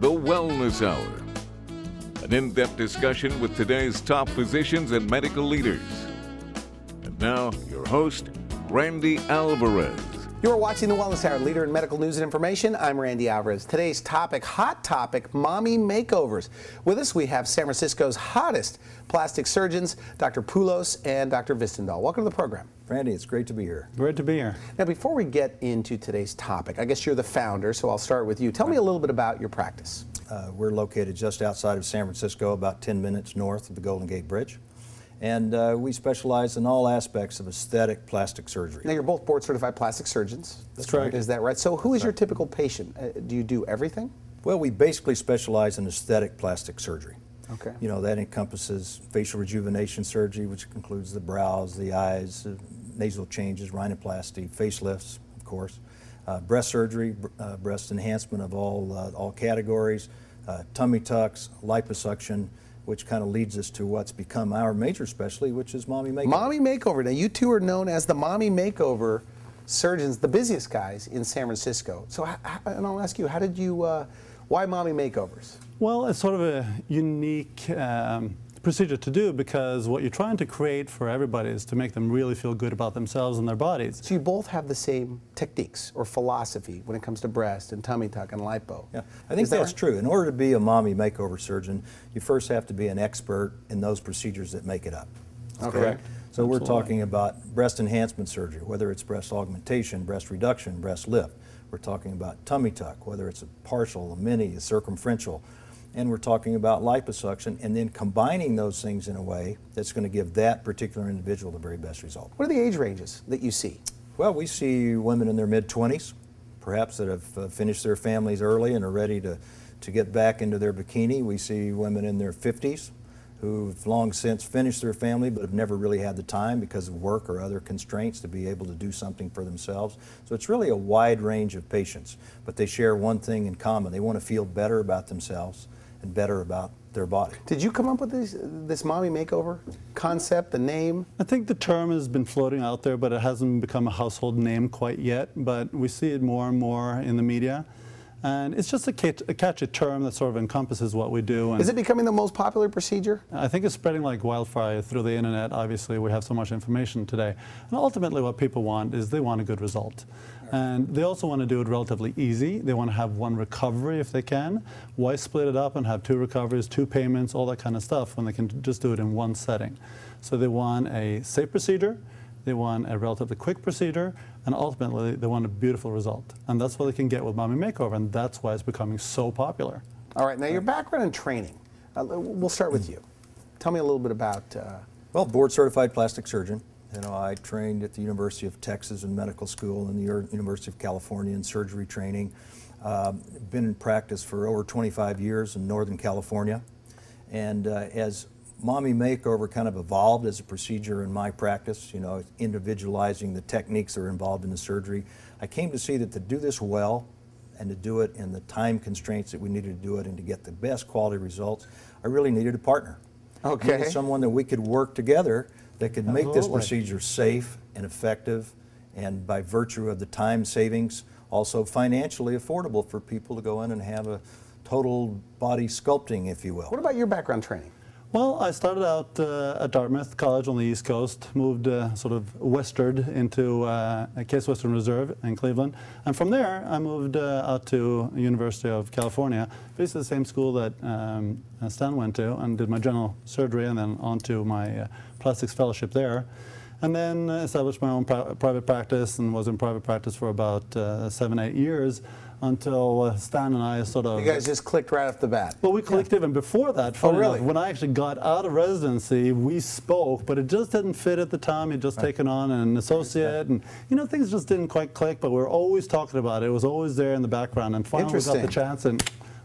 The Wellness Hour. An in depth discussion with today's top physicians and medical leaders. And now, your host, Randy Alvarez. You are watching the Wellness Hour, leader in medical news and information. I'm Randy Alvarez. Today's topic, hot topic, mommy makeovers. With us, we have San Francisco's hottest plastic surgeons, Dr. Poulos and Dr. Hvistendahl. Welcome to the program. Randy, it's great to be here. Great to be here. Now, before we get into today's topic, I guess you're the founder, so I'll start with you. Tell me a little bit about your practice. Uh, we're located just outside of San Francisco, about 10 minutes north of the Golden Gate Bridge. And uh, we specialize in all aspects of aesthetic plastic surgery. Now, you're both board certified plastic surgeons. That's correct. Is that right? So, who is your typical patient? Uh, do you do everything? Well, we basically specialize in aesthetic plastic surgery. Okay. You know, that encompasses facial rejuvenation surgery, which includes the brows, the eyes, uh, nasal changes, rhinoplasty, facelifts, of course, uh, breast surgery, uh, breast enhancement of all, uh, all categories, uh, tummy tucks, liposuction, which kind of leads us to what's become our major specialty, which is mommy makeover. Mommy Makeover. Now, you two are known as the Mommy Makeover surgeons, the busiest guys in San Francisco. So, h- h- and I'll ask you, how did you, uh, why Mommy Makeovers? Well, it's sort of a unique um, procedure to do because what you're trying to create for everybody is to make them really feel good about themselves and their bodies. So, you both have the same techniques or philosophy when it comes to breast and tummy tuck and lipo. Yeah, I think Is that's right? true. In order to be a mommy makeover surgeon, you first have to be an expert in those procedures that make it up. Okay. So we're talking about breast enhancement surgery, whether it's breast augmentation, breast reduction, breast lift. We're talking about tummy tuck, whether it's a partial, a mini, a circumferential. And we're talking about liposuction and then combining those things in a way that's going to give that particular individual the very best result. What are the age ranges that you see? Well, we see women in their mid 20s, perhaps that have uh, finished their families early and are ready to, to get back into their bikini. We see women in their 50s who've long since finished their family but have never really had the time because of work or other constraints to be able to do something for themselves. So it's really a wide range of patients, but they share one thing in common. They want to feel better about themselves and better about their body. Did you come up with this, this Mommy Makeover concept, the name? I think the term has been floating out there, but it hasn't become a household name quite yet. But we see it more and more in the media. And it's just a, cat- a catchy term that sort of encompasses what we do. And Is it becoming the most popular procedure? I think it's spreading like wildfire through the internet. Obviously, we have so much information today. And ultimately, what people want is they want a good result. And they also want to do it relatively easy. They want to have one recovery if they can. Why split it up and have two recoveries, two payments, all that kind of stuff when they can just do it in one setting? So they want a safe procedure, they want a relatively quick procedure, and ultimately, they want a beautiful result. And that's what they can get with Mommy Makeover, and that's why it's becoming so popular. All right, now your background in training. Uh, we'll start with you. Tell me a little bit about. Uh, Well, board certified plastic surgeon. You know, I trained at the University of Texas in medical school and the University of California in surgery training. Um, been in practice for over 25 years in Northern California. And uh, as Mommy Makeover kind of evolved as a procedure in my practice, you know, individualizing the techniques that are involved in the surgery, I came to see that to do this well and to do it in the time constraints that we needed to do it and to get the best quality results, I really needed a partner. Okay. Needed someone that we could work together that could make this procedure safe and effective and by virtue of the time savings, also financially affordable for people to go in and have a total body sculpting, if you will. what about your background training? Well, I started out uh, at Dartmouth College on the East Coast, moved uh, sort of westward into uh, Case Western Reserve in Cleveland, and from there I moved uh, out to University of California, basically the same school that um, Stan went to, and did my general surgery, and then on to my uh, plastics fellowship there. And then uh, established my own pri- private practice and was in private practice for about seven, eight years until uh, Stan and I sort of You guys just clicked right off the bat. well, we clicked even before that. Oh, really? enough. When I actually got out of residency, we spoke, but it just didn't fit at the time. He'd just taken on an associate, and you know things just didn't quite click. But we were always talking about it. It was always there in the background, and finally we got the chance, and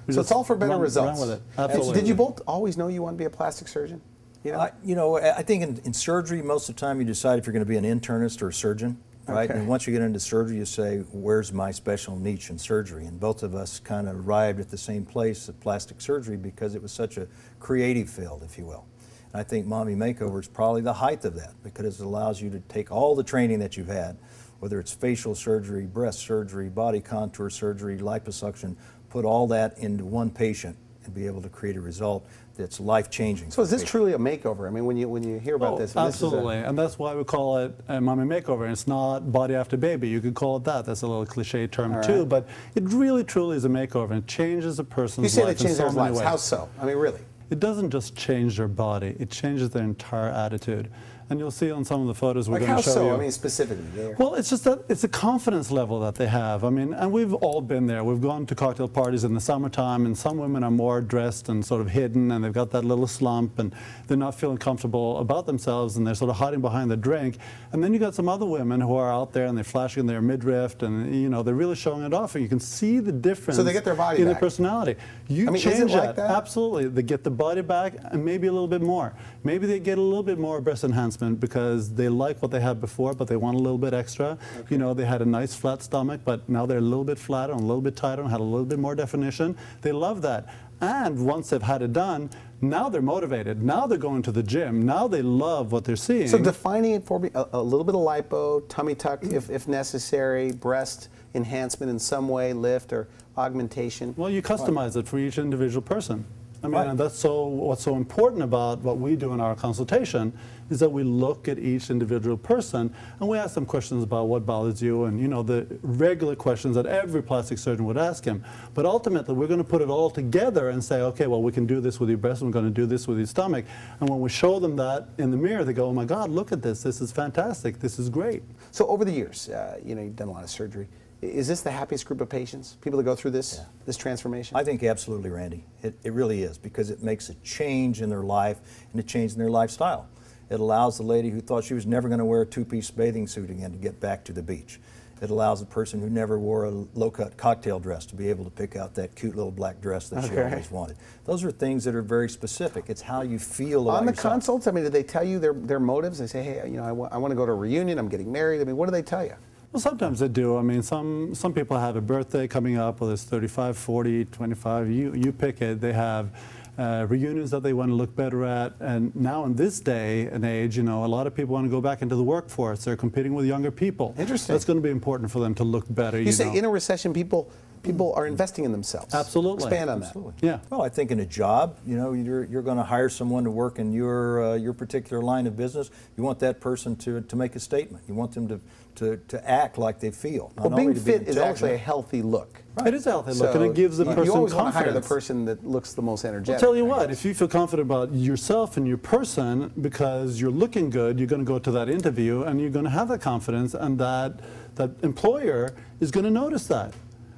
we So it's all for better ran- results. Ran with it. And Absolutely. Did you both always know you want to be a plastic surgeon? You know? I, you know, I I think in, in surgery, most of the time you decide if you're going to be an internist or a surgeon, right? Okay. And once you get into surgery, you say, where's my special niche in surgery? And both of us kind of arrived at the same place at plastic surgery because it was such a creative field, if you will. And I think Mommy Makeover is probably the height of that because it allows you to take all the training that you've had, whether it's facial surgery, breast surgery, body contour surgery, liposuction, put all that into one patient and be able to create a result that's life changing. So is this truly a makeover? I mean, when you when you hear about Oh, this, this is a- absolutely, and that's why we call it a mommy makeover. And it's not body after baby. You could call it that. That's a little cliche term All too, but it really truly is a makeover, and it changes a person's you say they life in change so their many lives. ways. How so? I mean, really? It doesn't just change their body; it changes their entire attitude. And you'll see on some of the photos we're Like going to show so? you. I mean, specifically. there. Well, it's just that it's a confidence level that they have. I mean, and we've all been there. We've gone to cocktail parties in the summertime, and some women are more dressed and sort of hidden, and they've got that little slump, and they're not feeling comfortable about themselves, and they're sort of hiding behind the drink. And then you got some other women who are out there, and they're flashing their midriff, and you know they're really showing it off, and you can see the difference. So they get their body in back. their personality. You I mean, change like that? Absolutely, they get the body back, and maybe a little bit more. Maybe they get a little bit more breast enhancement because they like what they had before, but they want a little bit extra. You know, they had a nice flat stomach, but now they're a little bit flatter and a little bit tighter and had a little bit more definition. They love that. And once they've had it done, now they're motivated. Now they're going to the gym. Now they love what they're seeing. So defining it for me, a, a little bit of lipo, tummy tuck if, if necessary, breast enhancement in some way, lift or augmentation. Well, you customize it for each individual person. I mean, Right. that's so. What's so important about what we do in our consultation is that we look at each individual person and we ask them questions about what bothers you, and you know the regular questions that every plastic surgeon would ask him. But ultimately, we're going to put it all together and say, okay, well, we can do this with your breast, and we're going to do this with your stomach. And when we show them that in the mirror, they go, oh my God, look at this! This is fantastic! This is great. So over the years, uh, you know, you've done a lot of surgery. I- Is this the happiest group of patients? People that go through this this transformation? I think absolutely, Randy. It, it really is because it makes a change in their life and a change in their lifestyle. It allows the lady who thought she was never going to wear a two-piece bathing suit again to get back to the beach. It allows a person who never wore a low-cut cocktail dress to be able to pick out that cute little black dress that she always wanted. Those are things that are very specific. It's how you feel about On the yourself. consults, I mean, do they tell you their, their motives? They say, hey, you know, I want to go to a reunion. I'm getting married. I mean, what do they tell you? Well, sometimes they do. I mean, some, some people have a birthday coming up, whether it's 35, 40, 25, you, you pick it. They have uh, reunions that they want to look better at. And now in this day and age, you know, a lot of people want to go back into the workforce. They're competing with younger people. Interesting. That's going to be important for them to look better, you, You, say know. in a recession, people people are investing in themselves. Absolutely. Expand on Absolutely. Yeah. Well, I think in a job, you know, you're, you're going to hire someone to work in your uh, your particular line of business. You want that person to, to make a statement. You want them to, to, to act like they feel. that. Well, being only to be fit is actually a healthy look. It is a healthy look, and it gives the you- person You always want to hire the person that looks the most energetic. I'll tell you I what, guess. if you feel confident about yourself and your person because you're looking good, you're going to go to that interview and you're going to have that confidence, and that that employer is going to notice that.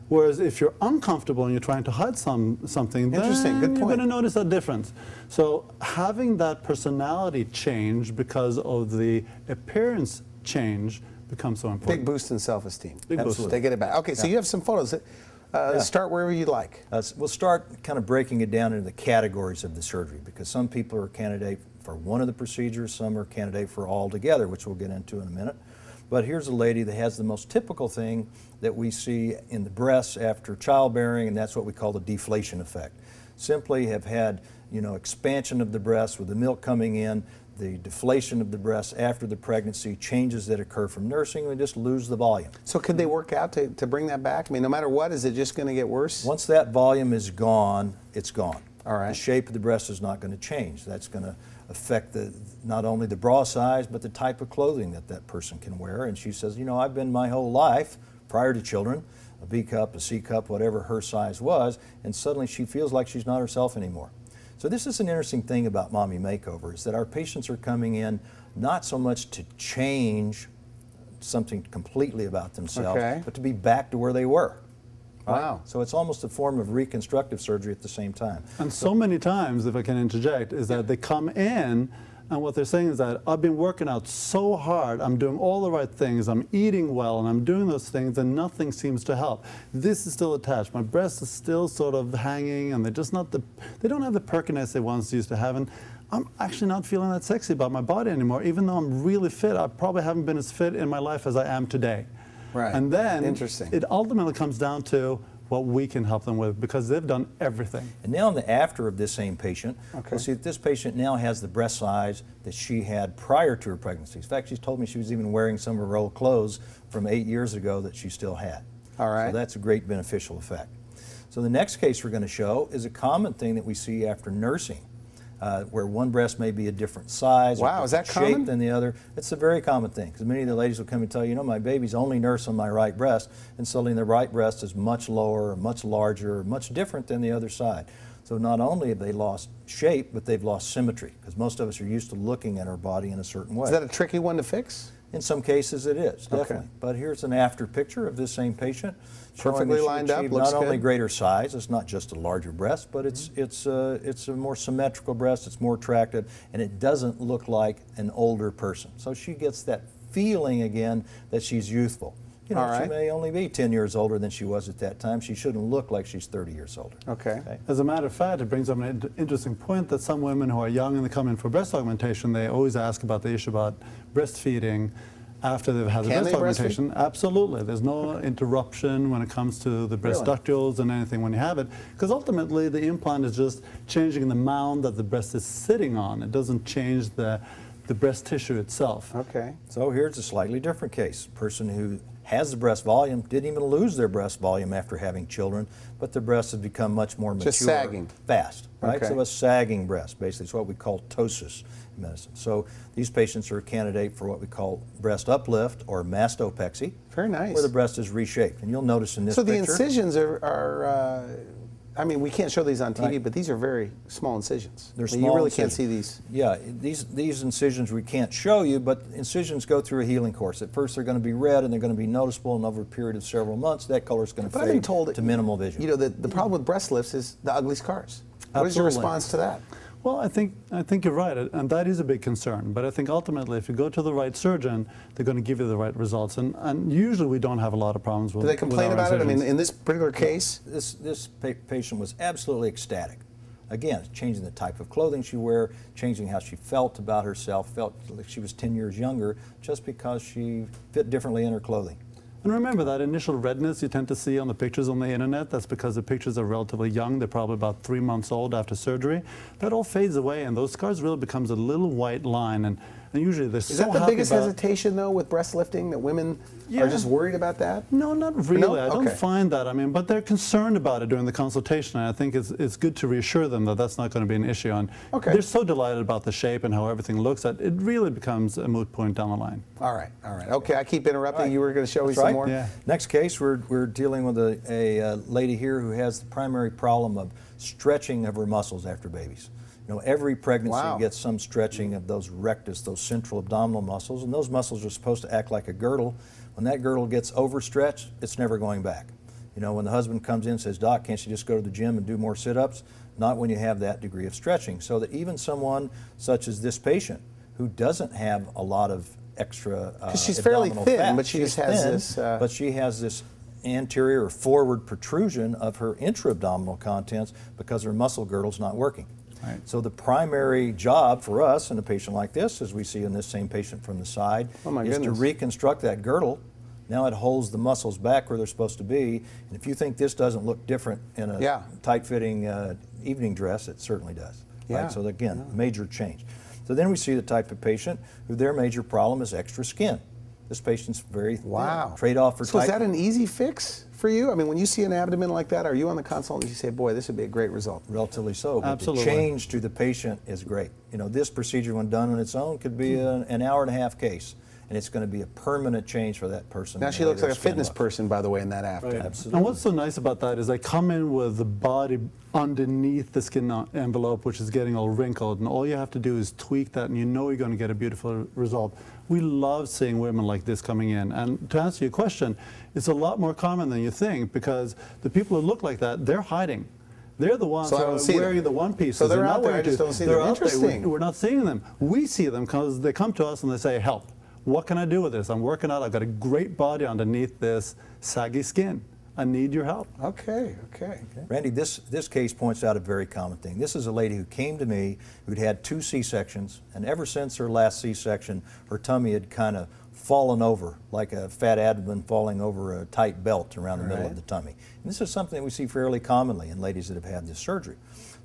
Whereas if you're uncomfortable and you're trying to hide some something, Interesting, then good you're going to notice that difference. So having that personality change because of the appearance change becomes so important. Big boost in self-esteem. Big boost. They get it back. Okay, so you have some photos. Uh, Yeah. Start wherever you'd like. Uh, we'll start kind of breaking it down into the categories of the surgery because some people are candidate for one of the procedures, some are candidate for all together, which we'll get into in a minute. But here's a lady that has the most typical thing that we see in the breasts after childbearing, and that's what we call the deflation effect. Simply have had, you know, expansion of the breast with the milk coming in, the deflation of the breast after the pregnancy, changes that occur from nursing, we just lose the volume. So could they work out to, to bring that back? I mean, no matter what, is it just going to get worse? Once that volume is gone, it's gone. All right. The shape of the breast is not going to change. That's going to affect the, not only the bra size, but the type of clothing that that person can wear. And she says, you know, I've been my whole life, prior to children, a B cup, a C cup, whatever her size was, and suddenly she feels like she's not herself anymore. So this is an interesting thing about Mommy Makeover, is that our patients are coming in not so much to change something completely about themselves, Okay. but to be back to where they were. Wow. So it's almost a form of reconstructive surgery at the same time. And so many times, if I can interject, is that they come in and what they're saying is that I've been working out so hard, I'm doing all the right things, I'm eating well, and I'm doing those things, and nothing seems to help. This is still attached. My breast is still sort of hanging, and they're just not the, they don't have the perkiness they once used to have. And I'm actually not feeling that sexy about my body anymore, even though I'm really fit. I probably haven't been as fit in my life as I am today. Right. And then Interesting. it ultimately comes down to what we can help them with because they've done everything. And now in the after of this same patient, Okay. we'll see that this patient now has the breast size that she had prior to her pregnancy. In fact, she's told me she was even wearing some of her old clothes from eight years ago that she still had. All right. So that's a great beneficial effect. So the next case we're going to show is a common thing that we see after nursing. Uh, where one breast may be a different size or Wow, is that shape common? than the other. It's a very common thing because many of the ladies will come and tell you, you know, my baby's only nursed on my right breast, and suddenly the right breast is much lower, much larger, much different than the other side. So not only have they lost shape, but they've lost symmetry because most of us are used to looking at our body in a certain way. Is that a tricky one to fix? In some cases, it is Okay. definitely. But here's an after picture of this same patient. Perfectly lined up, looks Not only greater size, it's not just a larger breast, but it's it's uh, it's a more symmetrical breast. It's more attractive, and it doesn't look like an older person. So she gets that feeling again that she's youthful. You know, All right. she may only be 10 years older than she was at that time. She shouldn't look like she's 30 years older. Okay. As a matter of fact, it brings up an in- interesting point that some women who are young and they come in for breast augmentation, they always ask about the issue about breastfeeding after they've had the breast they breastfeed? augmentation. Absolutely. There's no interruption when it comes to the breast Really? ductules and anything when you have it. Because ultimately, the implant is just changing the mound that the breast is sitting on. It doesn't change the, the breast tissue itself. Okay. So here's a slightly different case. Person who has the breast volume didn't even lose their breast volume after having children, but their breasts have become much more mature. Just sagging. Fast, right? Okay. So a sagging breast, basically. It's what we call ptosis in medicine. So these patients are a candidate for what we call breast uplift or mastopexy. Very nice. Where the breast is reshaped. And you'll notice in this So the picture. incisions are, are uh, I mean, we can't show these on TV, Right. but these are very small incisions. They're I mean, small You really can't see these. Yeah, these these incisions we can't show you, but incisions go through a healing course. At first, they're going to be red and they're going to be noticeable, and over a period of several months, that color is going to But I've fade been told to minimal vision. You know, the, the problem with breast lifts is the ugly scars. What is your response to that? Well, I think I think you're right, and that is a big concern. But I think ultimately, if you go to the right surgeon, they're going to give you the right results. And, and usually, we don't have a lot of problems with. Do they complain about it? I mean, in this particular case, this this pa- patient was absolutely ecstatic. Again, changing the type of clothing she wore, changing how she felt about herself, felt like she was 10 years younger just because she fit differently in her clothing. And remember that initial redness you tend to see on the pictures on the internet, that's because the pictures are relatively young. They're probably about three months old after surgery. That all fades away, and those scars really becomes a little white line. And, and usually they're is so that the happy biggest hesitation, though, with breast lifting, that women Yeah. are just worried about that? No, not really. I don't Okay. find that. I mean, but they're concerned about it during the consultation, and I think it's, it's good to reassure them that that's not going to be an issue. And Okay. they're so delighted about the shape and how everything looks that it really becomes a moot point down the line. All right, all right. Okay, I keep interrupting. All right. You were going to show me That's some right. more? Yeah. Next case, we're, we're dealing with a, a, uh lady here who has the primary problem of stretching of her muscles after babies. You know, every pregnancy Wow. gets some stretching of those rectus, those central abdominal muscles, and those muscles are supposed to act like a girdle. When that girdle gets overstretched, it's never going back. You know, when the husband comes in and says, Doc, can't you just go to the gym and do more sit ups? Not when you have that degree of stretching. So that even someone such as this patient who doesn't have a lot of extra uh, she's fairly thin, fat, but she just has thin, this, uh, but she has this anterior or forward protrusion of her intra-abdominal contents because her muscle girdle's not working. Right. So the primary job for us in a patient like this, as we see in this same patient from the side, Oh, is goodness. to reconstruct that girdle. Now it holds the muscles back where they're supposed to be. And if you think this doesn't look different in a Yeah. tight-fitting uh, evening dress, it certainly does. Yeah. Right? So again, major change. So then we see the type of patient who their major problem is extra skin. This patient's very thin. Wow. Trade-off for So is that an easy fix for you? I mean, when you see an abdomen like that, are you on the consult and you say, boy, this would be a great result? relatively so. But Absolutely. the change to the patient is great. You know, this procedure, when done on its own, could be hmm. an, an hour and a half case, and it's going to be a permanent change for that person. Now she looks like a fitness looks. person, by the way, in that after. Absolutely. And what's so nice about that is they come in with the body underneath the skin envelope, which is getting all wrinkled, and all you have to do is tweak that, and you know you're going to get a beautiful result. We love seeing women like this coming in. And to answer your question, it's a lot more common than you think because the people who look like that, they're hiding. They're the ones So are see them. wearing the one pieces. So they're not out there, I wearing just don't see they're them. there. We're- Interesting. We're not seeing them. We see them because they come to us and they say, help. What can I do with this? I'm working out. I've got a great body underneath this saggy skin. I need your help. Okay, okay. Randy, this, this case points out a very common thing. This is a lady who came to me who'd had two C-sections, and ever since her last C-section, her tummy had kind of fallen over, like a fat abdomen falling over a tight belt around the middle Right. of the tummy. And this is something that we see fairly commonly in ladies that have had this surgery.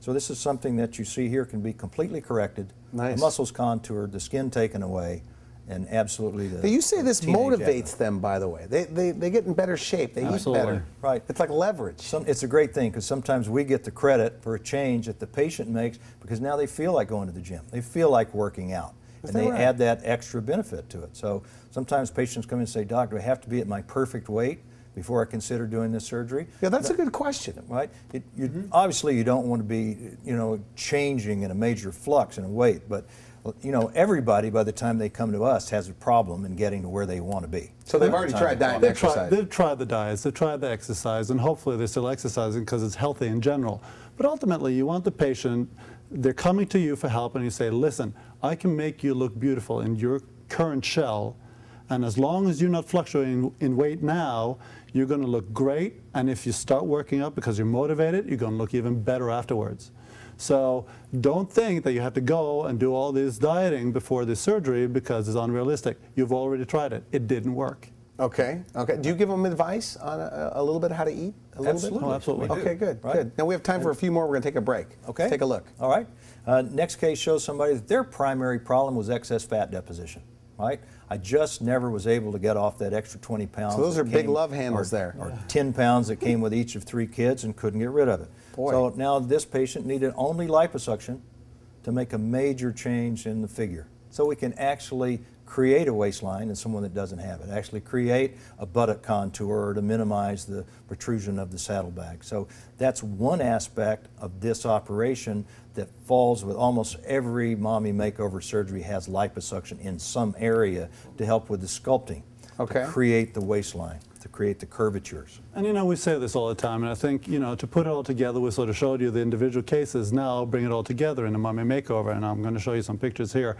So this is something that you see here can be completely corrected, Nice. the muscles contoured, the skin taken away, and absolutely the Now, you say this teenage abdomen. motivates them, by the way. They, they, they get in better shape. They eat better. Right. It's like leverage. Some, it's a great thing because sometimes we get the credit for a change that the patient makes because now they feel like going to the gym. They feel like working out. Is and they right? add that extra benefit to it. So sometimes patients come in and say, Doc, do I have to be at my perfect weight before I consider doing this surgery? yeah, that's a good question. Right? It, you, Mm-hmm. Obviously, you don't want to be, you know, changing in a major flux in a weight, but you know, everybody by the time they come to us has a problem in getting to where they want to be. So they've already tried diet and They've tried, exercise. they've tried the diets, they've tried the exercise, and hopefully they're still exercising because it's healthy in general. But ultimately, you want the patient, they're coming to you for help, and you say, listen, I can make you look beautiful in your current shell, and as long as you're not fluctuating in weight now, you're going to look great, and if you start working out because you're motivated, you're going to look even better afterwards. So don't think that you have to go and do all this dieting before the surgery because it's unrealistic. You've already tried it. It didn't work. Okay. Okay. Do you give them advice on a, a little bit of how to eat? A little Absolutely. bit. Oh, absolutely. Okay. Good. Right. Good. Now we have time for a few more. We're going to take a break. Okay. Let's take a look. All right. Uh, next case shows somebody that their primary problem was excess fat deposition. Right. I just never was able to get off that extra 20 pounds. So those are big love handles or- there. Or 10 pounds that came with each of three kids and couldn't get rid of it. Boy. So now this patient needed only liposuction to make a major change in the figure. So we can actually create a waistline in someone that doesn't have it, actually create a buttock contour to minimize the protrusion of the saddlebag. So that's one aspect of this operation that falls with almost every mommy makeover surgery has liposuction in some area to help with the sculpting, Okay. to create the waistline, to create the curvatures. And you know, we say this all the time, and I think, you know, to put it all together, we sort of showed you the individual cases. Now bring it all together in a mummy makeover, and I'm going to show you some pictures here.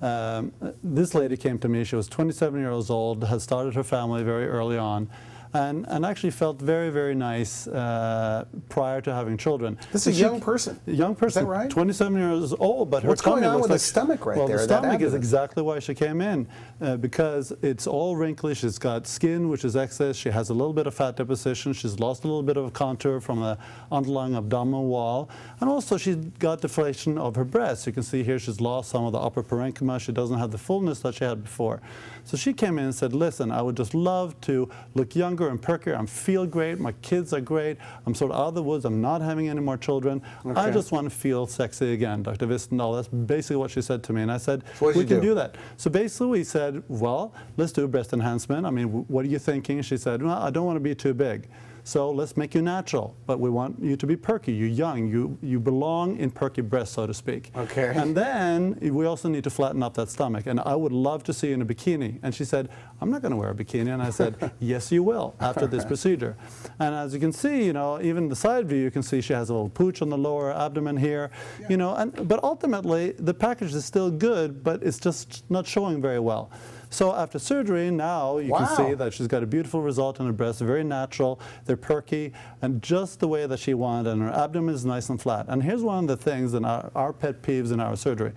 Um, this lady came to me, she was 27 years old, had started her family very early on, and, and actually felt very, very nice uh, prior to having children. This is a young person. A young person, right? 27 years old, but her What's going tummy on looks with the stomach right well, there, the that stomach is exactly why she came in, uh, because it's all wrinkly. She's got skin which is excess. She has a little bit of fat deposition. She's lost a little bit of contour from the underlying abdominal wall, and also she's got deflation of her breasts. You can see here she's lost some of the upper parenchyma. She doesn't have the fullness that she had before. So she came in and said, "Listen, I would just love to look younger and perkier. I feel great. My kids are great. I'm sort of out of the woods. I'm not having any more children. I just want to feel sexy again, Dr. Hvistendahl. That's basically what she said to me. And I said, So we can do? do that. So basically we said, well, let's do breast enhancement. I mean, what are you thinking? She said, well, I don't want to be too big. So let's make you natural, but we want you to be perky. You're young. You, you belong in perky breasts, so to speak. Okay. And then we also need to flatten up that stomach. And I would love to see you in a bikini. And she said, I'm not going to wear a bikini. And I said, yes, you will after this procedure. And as you can see, you know, even the side view, you can see she has a little pooch on the lower abdomen here. You know, and but ultimately the package is still good, but it's just not showing very well. So after surgery, now you Wow. can see that she's got a beautiful result in her breasts, very natural, they're perky, and just the way that she wanted, and her abdomen is nice and flat. And here's one of the things in our, our pet peeves in our surgery.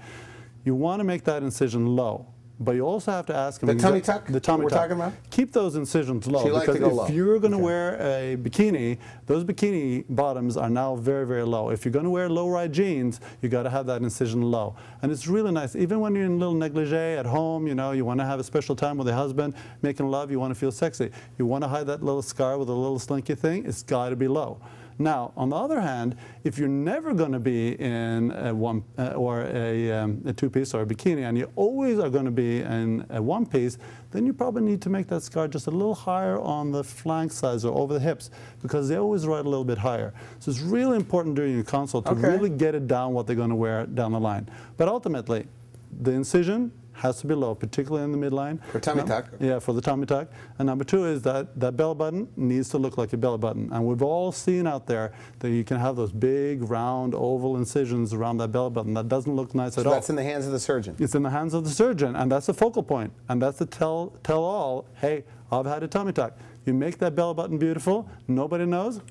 You want to make that incision low, but you also have to ask them The tummy tuck The tummy we're tuck. talking about? Keep those incisions low to because if low. you're going to Okay. wear a bikini, those bikini bottoms are now very, very low. If you're going to wear low-rise jeans, you got to have that incision low. And it's really nice. Even when you're in a little negligee at home, you know, you want to have a special time with your husband, making love, you want to feel sexy. You want to hide that little scar with a little slinky thing, it's got to be low. Now, on the other hand, if you're never going to be in a one uh, or a, um, a two-piece or a bikini, and you always are going to be in a one-piece, then you probably need to make that scar just a little higher on the flank sides or over the hips, because they always ride a little bit higher. So it's really important during your consult to Okay. really get it down what they're going to wear down the line. But ultimately, the incision has to be low, particularly in the midline. For tummy tuck. Yeah, for the tummy tuck. And number two is that that belly button needs to look like a belly button. And we've all seen out there that you can have those big, round, oval incisions around that belly button. That doesn't look nice So at all. that's in the hands of the surgeon. It's in the hands of the surgeon, and that's the focal point, and that's the tell tell all. Hey, I've had a tummy tuck. You make that belly button beautiful. Nobody knows.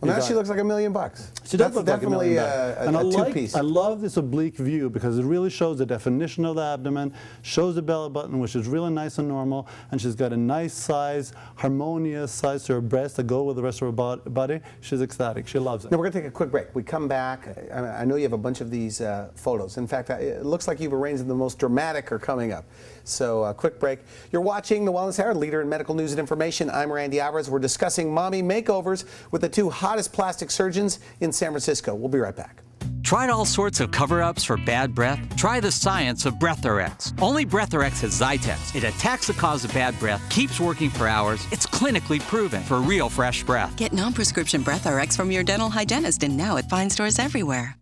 Well, now she looks like a million bucks. She does That's look like a definitely million a, bucks. a, a like, two-piece. I love this oblique view because it really shows the definition of the abdomen, shows the belly button, which is really nice and normal, and she's got a nice size, harmonious size to her breast that go with the rest of her body. She's ecstatic. She loves it. Now we're going to take a quick break. We come back. I, I know you have a bunch of these uh, photos. In fact, I- it looks like you've arranged them the most dramatic are coming up. So, uh, quick break. You're watching the Wellness Hour, leader in medical news and information. I'm Randy Alvarez. We're discussing mommy makeovers with the two hottest plastic surgeons in San Francisco. We'll be right back. Tried all sorts of cover ups for bad breath? Try the science of Breathorex. Only Breathorex has Zytex. It attacks the cause of bad breath, keeps working for hours. It's clinically proven for real fresh breath. Get non-prescription Breath RX from your dental hygienist and now at fine stores everywhere.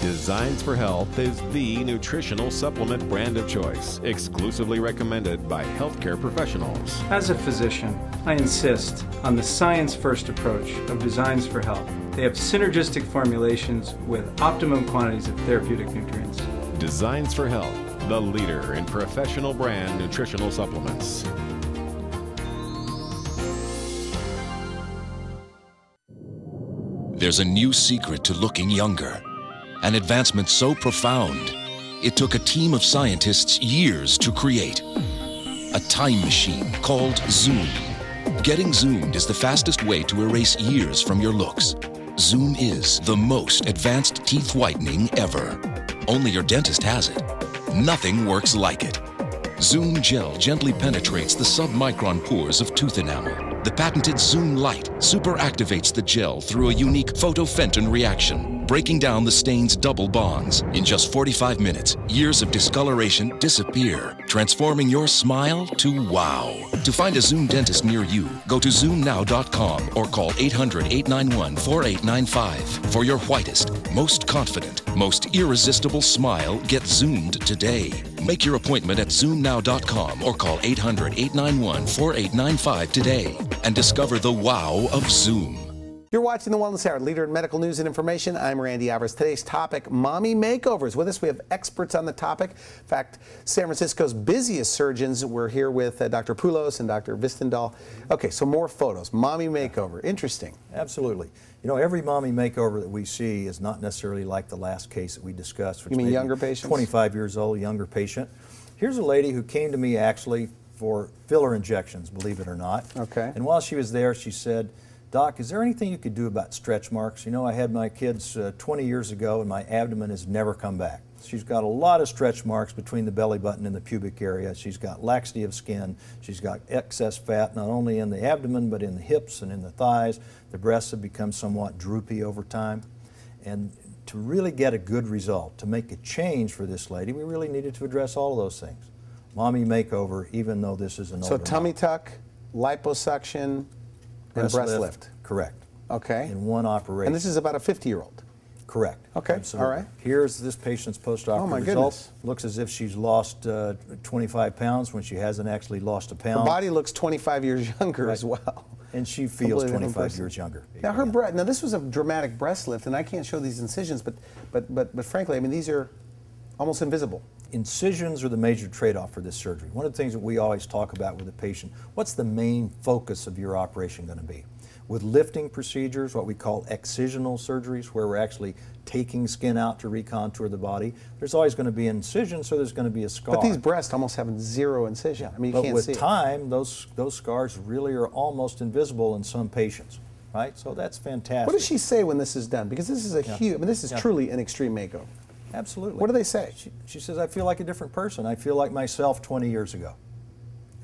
Designs for Health is the nutritional supplement brand of choice, exclusively recommended by healthcare professionals. As a physician, I insist on the science first approach of Designs for Health. They have synergistic formulations with optimum quantities of therapeutic nutrients. Designs for Health, the leader in professional brand nutritional supplements. There's a new secret to looking younger. An advancement so profound, it took a team of scientists years to create. A time machine called Zoom. Getting zoomed is the fastest way to erase years from your looks. Zoom is the most advanced teeth whitening ever. Only your dentist has it. Nothing works like it. Zoom Gel gently penetrates the submicron pores of tooth enamel. The patented Zoom Light superactivates the gel through a unique photofenton reaction, breaking down the stain's double bonds. In just 45 minutes, years of discoloration disappear, transforming your smile to wow. To find a Zoom dentist near you, go to zoomnow.com or call 800 891 4895. For your whitest, most confident, most irresistible smile, get zoomed today. Make your appointment at zoomnow.com or call 800 891 4895 today and discover the wow of Zoom. You're watching the Wellness Hour, leader in medical news and information. I'm Randy Alvarez. Today's topic, mommy makeovers. With us, we have experts on the topic. In fact, San Francisco's busiest surgeons. We're here with uh, Dr. Poulos and Dr. Hvistendahl. Okay, so more photos. Mommy makeover. Interesting. Absolutely. You know, every mommy makeover that we see is not necessarily like the last case that we discussed. Which You mean younger patients? 25 years old, younger patient. Here's a lady who came to me actually for filler injections, believe it or not. Okay. And while she was there, she said, Doc, is there anything you could do about stretch marks? You know, I had my kids uh, 20 years ago and my abdomen has never come back. She's got a lot of stretch marks between the belly button and the pubic area. She's got laxity of skin. She's got excess fat not only in the abdomen but in the hips and in the thighs. The breasts have become somewhat droopy over time. And to really get a good result, to make a change for this lady, we really needed to address all of those things. Mommy makeover, even though this is an So tummy tuck, liposuction, and breast lift. Correct. Okay. In one operation. And this is about a 50-year-old. Correct. Okay, Absolutely. all right. Here's this patient's postoperative Oh, my result. goodness. Looks as if she's lost uh, 25 pounds when she hasn't actually lost a Her pound. body looks 25 years younger as well. and she feels 25 years younger. Now her Yeah. breast. Now this was a dramatic breast lift, and I can't show these incisions, but but but but frankly, I mean these are almost invisible. Incisions are the major trade-off for this surgery. One of the things that we always talk about with a patient, what's the main focus of your operation going to be? With lifting procedures, what we call excisional surgeries, where we're actually taking skin out to recontour the body, there's always going to be an incision, so there's going to be a scar. But these breasts almost have zero incision. I mean you but can't with see. it. time, those those scars really are almost invisible in some patients, right? So that's fantastic. What does she say when this is done? Because this is a Yeah. huge. I mean this is Yeah. truly an extreme makeover. Absolutely. What do they say? She, she says, "I feel like a different person. I feel like myself 20 years ago."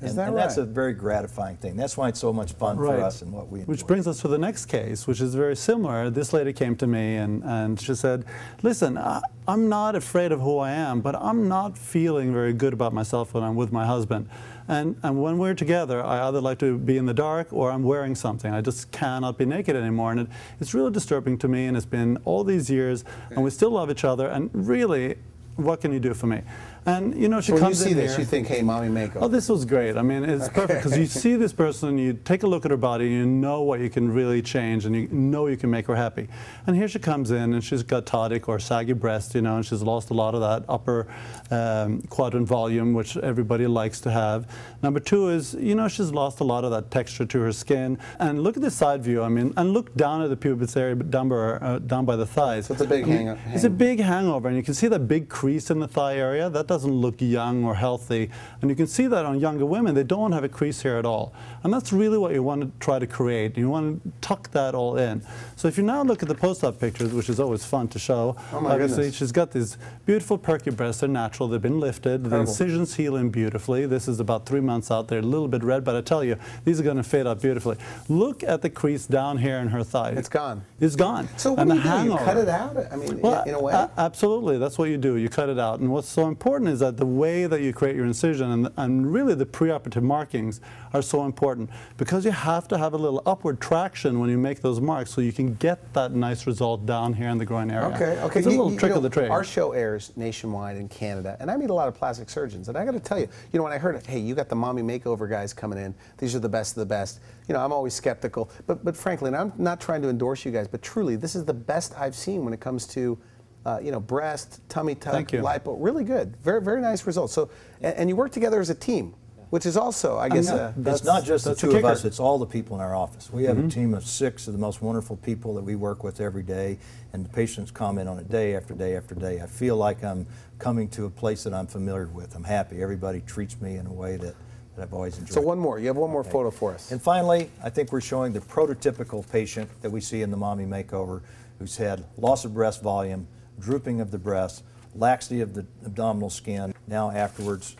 Is and, that and that's a very gratifying thing. That's why it's so much fun for us and what we enjoy. Which brings us to the next case, which is very similar. This lady came to me and, and she said, Listen, I, I'm not afraid of who I am, but I'm not feeling very good about myself when I'm with my husband. And, and when we're together, I either like to be in the dark or I'm wearing something. I just cannot be naked anymore. And it, it's really disturbing to me, and it's been all these years, and we still love each other. And really, what can you do for me? And you know, she So when you comes see in this, here. you think, hey, mommy makeover. Oh, this was great. I mean, it's perfect because you see this person, you take a look at her body, you know what you can really change, and you know you can make her happy. And here she comes in, and she's got ptotic or saggy breast, you know, and she's lost a lot of that upper um, quadrant volume, which everybody likes to have. Number two is, you know, she's lost a lot of that texture to her skin. And look at the side view. I mean, and look down at the pubis area, down by, uh, down by the thighs. So it's a big I mean, hang- It's a big hangover, and you can see that big crease in the thigh area. That doesn't look young or healthy. And you can see that on younger women. They don't have a crease here at all. And that's really what you want to try to create. You want to tuck that all in. So if you now look at the post-op pictures, which is always fun to show, Oh my obviously goodness. she's got these beautiful perky breasts. They're natural. They've been lifted. The incisions heal in beautifully. This is about three months out. They're a little bit red, but I tell you, these are going to fade out beautifully. Look at the crease down here in her thigh. It's gone. It's gone. So what and do you do? You cut it out? I mean, well, in a way? absolutely. That's what you do. You cut it out. And what's so important is that the way that you create your incision and, and really the preoperative markings are so important because you have to have a little upward traction when you make those marks so you can get that nice result down here in the groin area. Okay, okay. It's a You- little you trick know, of the trade. Our show airs nationwide in Canada, and I meet a lot of plastic surgeons. And I got to tell you, you know, when I heard, hey, you got the mommy makeover guys coming in, these are the best of the best. You know, I'm always skeptical, but but frankly, and I'm not trying to endorse you guys, but truly, this is the best I've seen when it comes to. Uh, you know, breast, tummy tuck, Thank lipo, really good, very, very nice results. So, and, and you work together as a team, which is also, I guess, uh, It's not just the two of us, it's all the people in our office. We have a team of six of the most wonderful people that we work with every day, and the patients comment on it day after day after day. I feel like I'm coming to a place that I'm familiar with. I'm happy. Everybody treats me in a way that, that I've always enjoyed. So one more, you have one more photo for us. And finally, I think we're showing the prototypical patient that we see in the mommy makeover who's had loss of breast volume, drooping of the breast, laxity of the abdominal skin. Now, afterwards,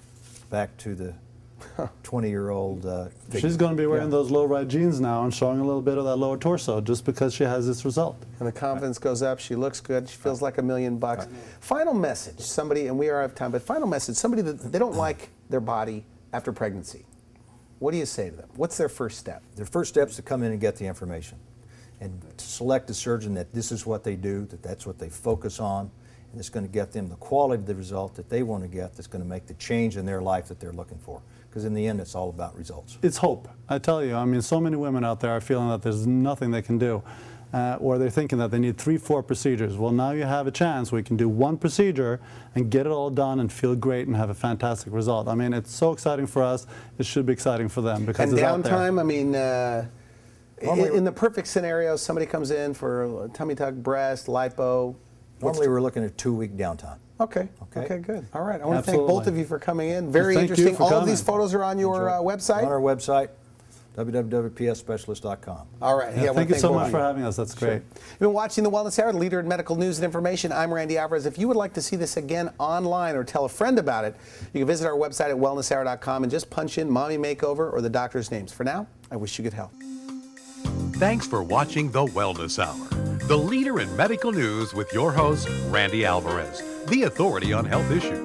back to the 20 year old. Uh. She's going to be wearing Yeah. those low-rise jeans now and showing a little bit of that lower torso just because she has this result. and the confidence goes up. She looks good. She feels like a million bucks. Final message, somebody, and we are out of time, but final message, somebody that they don't like their body after pregnancy. What do you say to them? What's their first step? Their first step is to come in and get the information and select a surgeon that this is what they do, that that's what they focus on, and it's going to get them the quality of the result that they want to get that's going to make the change in their life that they're looking for. Because in the end, it's all about results. It's hope. I tell you, I mean, so many women out there are feeling that there's nothing they can do. Uh, or they're thinking that they need three, four procedures. Well, now you have a chance where you can do one procedure and get it all done and feel great and have a fantastic result. I mean, it's so exciting for us. It should be exciting for them because And it's out there. downtime, I mean, uh, in, Normally- in the perfect scenario, somebody comes in for tummy tuck, breast, lipo. Normally, we're looking at two week downtime. Okay. Okay. Okay. Good. All right. I want to thank both of you for coming in. Very Thank you interesting. for All of these photos are on your uh, website. On our website, www.psspecialist.com. All right. Yeah, Yeah, I thank you so much of for having us. That's great. You've been watching the Wellness Hour, leader in medical news and information. I'm Randy Alvarez. If you would like to see this again online or tell a friend about it, you can visit our website at wellnesshour.com and just punch in mommy makeover or the doctor's names. For now, I wish you good health. Thanks for watching The Wellness Hour, the leader in medical news with your host, Randy Alvarez, the authority on health issues.